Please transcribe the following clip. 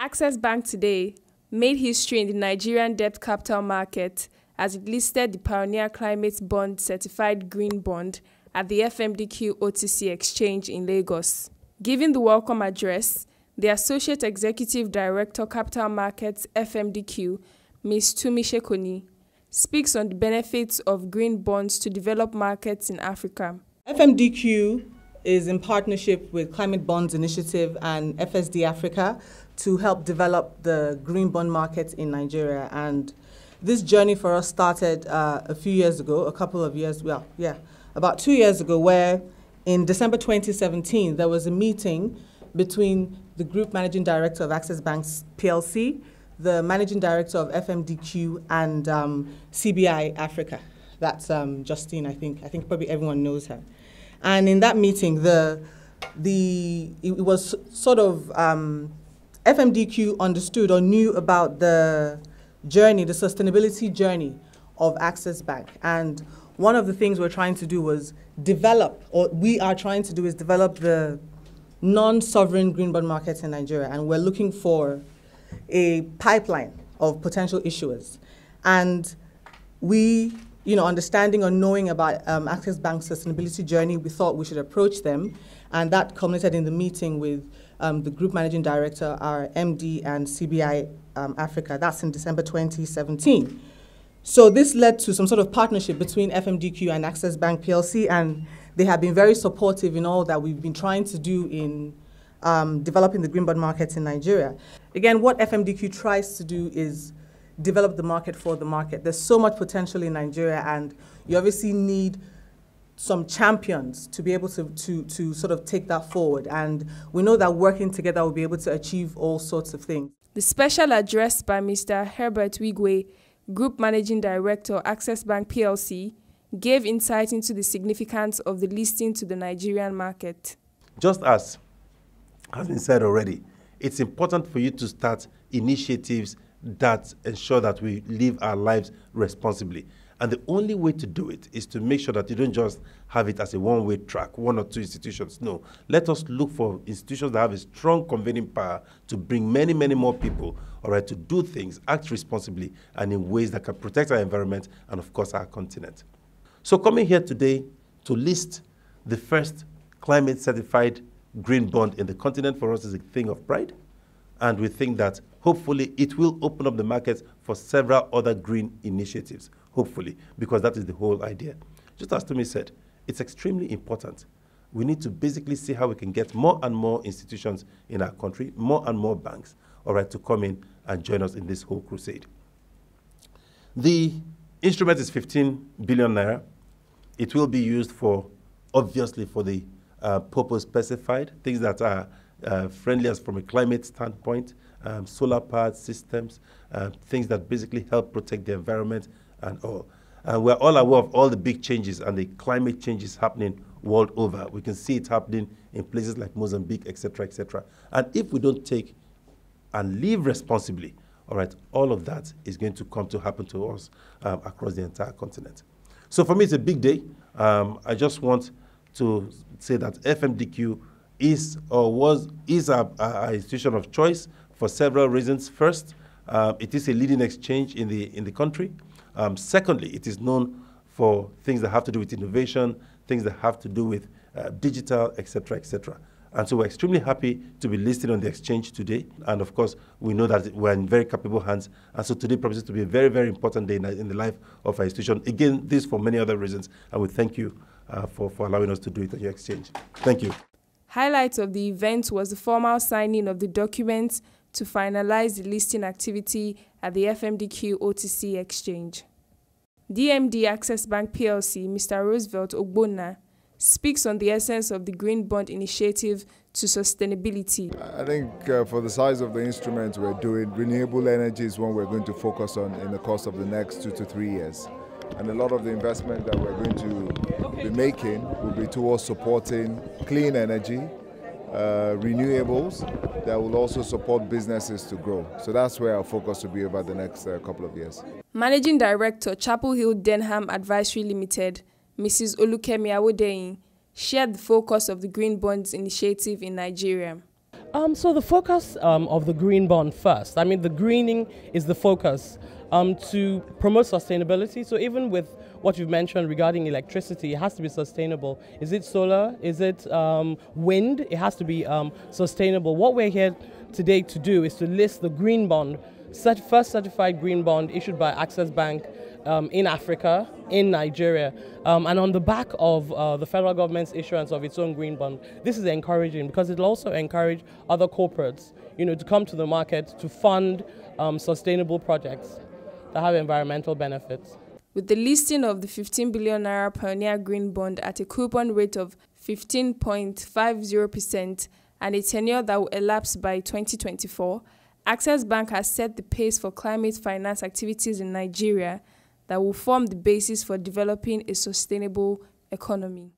Access Bank today made history in the Nigerian debt capital market as it listed the Pioneer Climate Bond Certified Green Bond at the FMDQ OTC exchange in Lagos. Giving the welcome address, the Associate Executive Director Capital Markets FMDQ, Ms. Tumi Sekoni, speaks on the benefits of green bonds to develop markets in Africa. FMDQ is in partnership with Climate Bonds Initiative and FSD Africa to help develop the green bond market in Nigeria. And this journey for us started uh, a few years ago, a couple of years, well, yeah, about two years ago, where in December 2017, there was a meeting between the Group Managing Director of Access Banks PLC, the Managing Director of FMDQ, and um, CBI Africa. That's um, Justine, I think. I think probably everyone knows her. And in that meeting, the, the, it was sort of um, FMDQ understood or knew about the journey, the sustainability journey of Access Bank. And one of the things we're trying to do was develop, or we are trying to do is develop the non-sovereign green bond market in Nigeria. And we're looking for a pipeline of potential issuers. And we, you know, understanding or knowing about um, Access Bank's sustainability journey, we thought we should approach them. And that culminated in the meeting with um, the group managing director, our MD, and CBI um, Africa. That's in December 2017. So this led to some sort of partnership between FMDQ and Access Bank PLC, and they have been very supportive in all that we've been trying to do in um, developing the green bond markets in Nigeria. Again, what FMDQ tries to do is develop the market for the market. There's so much potential in Nigeria, and you obviously need some champions to be able to, to, to sort of take that forward. And we know that working together will be able to achieve all sorts of things. The special address by Mr. Herbert Wigwe, Group Managing Director, Access Bank PLC, gave insight into the significance of the listing to the Nigerian market. Just as has been said already, it's important for you to start initiatives that ensure that we live our lives responsibly. And the only way to do it is to make sure that you don't just have it as a one way track, one or two institutions. No. Let us look for institutions that have a strong convening power to bring many, many more people, all right, to do things, act responsibly, and in ways that can protect our environment and, of course, our continent. So, coming here today to list the first climate certified green bond in the continent for us is a thing of pride. And we think that hopefully it will open up the market for several other green initiatives hopefully, because that is the whole idea. Just as Tumi said, it's extremely important. We need to basically see how we can get more and more institutions in our country, more and more banks, all right, to come in and join us in this whole crusade. The instrument is 15 billion naira. It will be used for, obviously, for the uh, purpose specified, things that are uh, friendly as from a climate standpoint, um, solar powered systems, uh, things that basically help protect the environment and all. And we're all aware of all the big changes and the climate changes happening world over. We can see it happening in places like Mozambique, etc., etc. And if we don't take and live responsibly, all right, all of that is going to come to happen to us um, across the entire continent. So for me, it's a big day. Um, I just want to say that FMDQ is or was is a, a institution of choice for several reasons. First, uh, it is a leading exchange in the in the country. Um, secondly, it is known for things that have to do with innovation, things that have to do with uh, digital, etc., etc. And so we're extremely happy to be listed on the exchange today. And of course, we know that we're in very capable hands. And so today promises to be a very, very important day in, in the life of our institution. Again, this for many other reasons. And we thank you uh, for, for allowing us to do it on your exchange. Thank you. Highlights of the event was the formal signing of the documents to finalize the listing activity at the FMDQ OTC exchange. DMD Access Bank PLC, Mr. Roosevelt Ogbonna, speaks on the essence of the Green Bond Initiative to sustainability. I think uh, for the size of the instruments we're doing, renewable energy is one we're going to focus on in the course of the next two to three years. And a lot of the investment that we're going to be making will be towards supporting clean energy, uh, renewables that will also support businesses to grow. So that's where our focus will be over the next uh, couple of years. Managing Director, Chapel Hill Denham Advisory Limited, Mrs. Olukemi Awodeyin, shared the focus of the Green Bonds initiative in Nigeria. Um, so the focus um, of the green bond first. I mean, the greening is the focus um, to promote sustainability. So even with what you've mentioned regarding electricity, it has to be sustainable. Is it solar? Is it um, wind? It has to be um, sustainable. What we're here today to do is to list the green bond, first certified green bond issued by Access Bank um, in Africa, in Nigeria. Um, and on the back of uh, the federal government's issuance of its own green bond, this is encouraging because it'll also encourage other corporates you know, to come to the market to fund um, sustainable projects that have environmental benefits. With the listing of the 15 billion naira Pioneer Green Bond at a coupon rate of 15.50% and a tenure that will elapse by 2024, Access Bank has set the pace for climate finance activities in Nigeria that will form the basis for developing a sustainable economy.